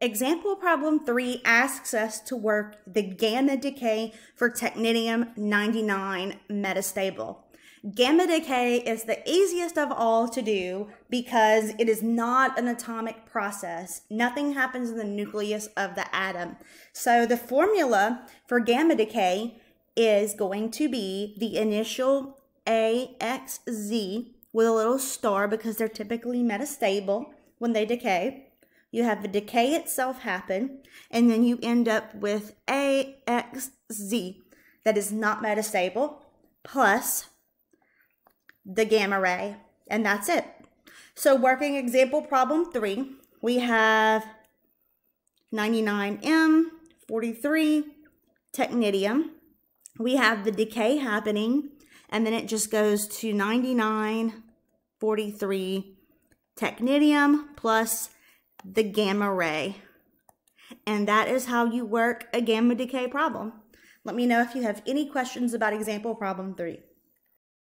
Example problem three asks us to work the gamma decay for technetium 99 metastable. Gamma decay is the easiest of all to do because it is not an atomic process. Nothing happens in the nucleus of the atom. So the formula for gamma decay is going to be the initial AXZ with a little star because they're typically metastable when they decay. You have the decay itself happen, and then you end up with AXZ that is not metastable plus the gamma ray, and that's it. So working example problem three, we have 99M, 43, technetium. We have the decay happening, and then it just goes to 99, 43, technetium plus the gamma ray. And that is how you work a gamma decay problem. Let me know if you have any questions about example problem three.